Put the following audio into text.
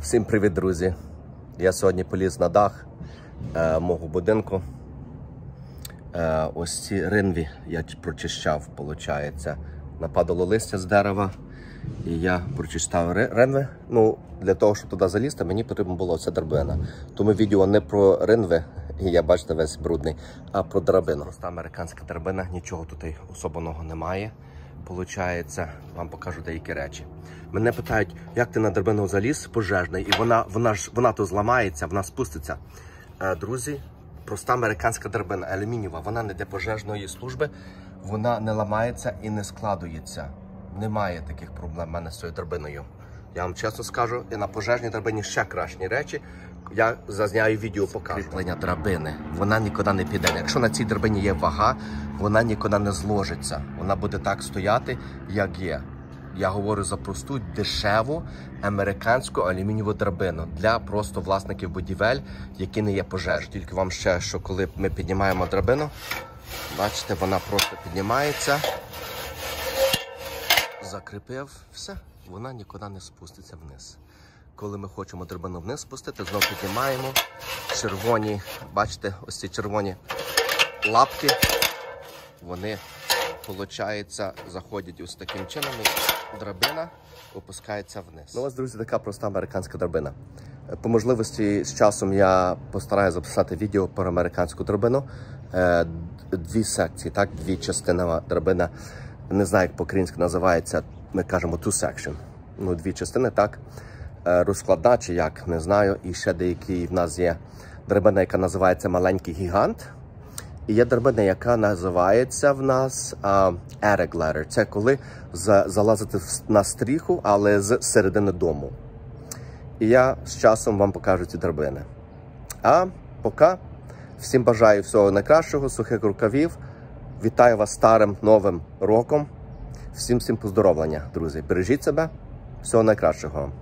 Всім привіт, друзі! Я сьогодні поліз на дах е, мого будинку. Е, ось ці ринві я прочищав, виходить. Нападало листя з дерева, і я прочищав ри- ринви. Ну, для того, щоб туди залізти, мені потрібна була ця драбина. Тому відео не про ринви, і я бачите весь брудний, а про драбину. Проста американська драбина, нічого тут особливого немає. Получається, вам покажу деякі речі. Мене питають, як ти на драбину заліз пожежний, і вона, вона ж вона то зламається, вона спуститься. Е, друзі, проста американська драбина, алюмінієва, вона не для пожежної служби, вона не ламається і не складується. Немає таких проблем в мене з цією драбиною. Я вам чесно скажу, і на пожежній драбині ще кращі речі. Я зазняю відео покажу. Кріплення драбини. Вона нікуди не піде. Якщо на цій драбині є вага, вона нікуди не зложиться. Вона буде так стояти, як є. Я говорю за просту дешеву американську алюмінієву драбину для просто власників будівель, які не є пожеж. Тільки вам ще, що коли ми піднімаємо драбину, бачите, вона просто піднімається, закріпив, все, вона нікуди не спуститься вниз. Коли ми хочемо драбину вниз спустити, знову піднімаємо. Червоні, бачите, ось ці червоні лапки, вони, виходить, заходять ось таким чином. і Драбина опускається вниз. Ну, ось, друзі, така проста американська драбина. По можливості з часом я постараюся записати відео про американську драбину. Е, Дві секції, так, дві частини драбина. Не знаю, як по-українськи називається. Ми кажемо two section. Ну, дві частини, так. Е, Розкладна чи як, не знаю. І ще деякі в нас є драбина, яка називається маленький гігант. І є драбина, яка називається в нас attic ladder. Це коли залазити на стріху, але з середини дому. І я з часом вам покажу ці драбини. А поки всім бажаю всього найкращого, сухих рукавів. Вітаю вас старим новим роком. Всім всім поздоровлення, друзі. Бережіть себе. Всього найкращого.